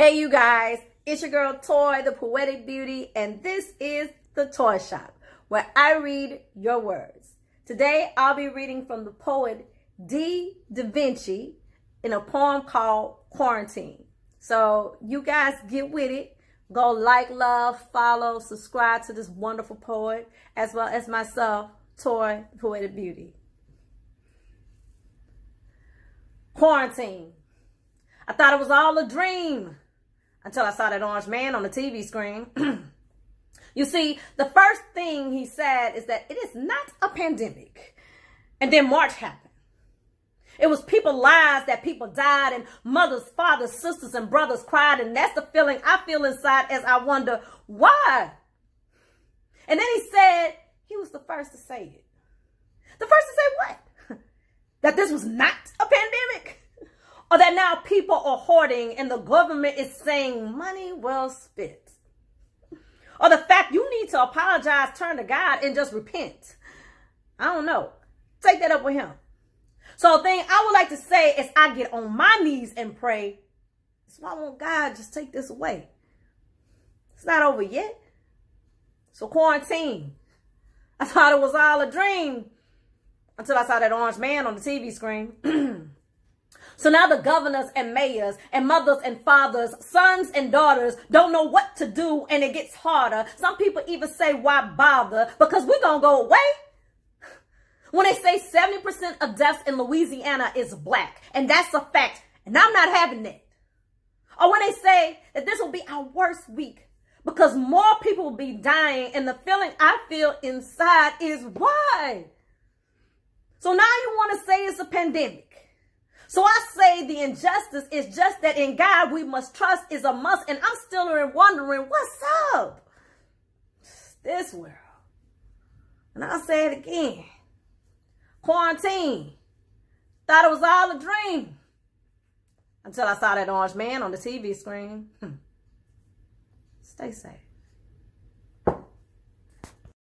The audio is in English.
Hey, you guys, it's your girl Toi, the Poetic Beauty, and this is the Toi Shop, where I read your words. Today, I'll be reading from the poet D. Da Vinci in a poem called Quarantine. So, you guys get with it. Go like, love, follow, subscribe to this wonderful poet, as well as myself, Toi, the Poetic Beauty. Quarantine. I thought it was all a dream until I saw that orange man on the TV screen. you see, the first thing he said is that it is not a pandemic. And then March happened. It was people lives that people died and mothers, fathers, sisters, and brothers cried. And that's the feeling I feel inside as I wonder why. And then he said he was the first to say it. The first to say what? that this was not a pandemic? Now people are hoarding and the government is saying money well spent. Or the fact you need to apologize, turn to God, and just repent. I don't know. Take that up with him. So the thing I would like to say is I get on my knees and pray. So I want God just take this away. It's not over yet. So quarantine. I thought it was all a dream until I saw that orange man on the TV screen. So now the governors and mayors and mothers and fathers, sons and daughters don't know what to do and it gets harder. Some people even say, why bother? Because we're going to go away. When they say 70% of deaths in Louisiana is black, and that's a fact, and I'm not having that. Or when they say that this will be our worst week because more people will be dying and the feeling I feel inside is why? So now you want to say it's a pandemic. So I say the injustice is just that in God we must trust is a must. And I'm still wondering, what's up? This world. And I'll say it again. Quarantine. Thought it was all a dream. Until I saw that orange man on the TV screen. Hmm. Stay safe.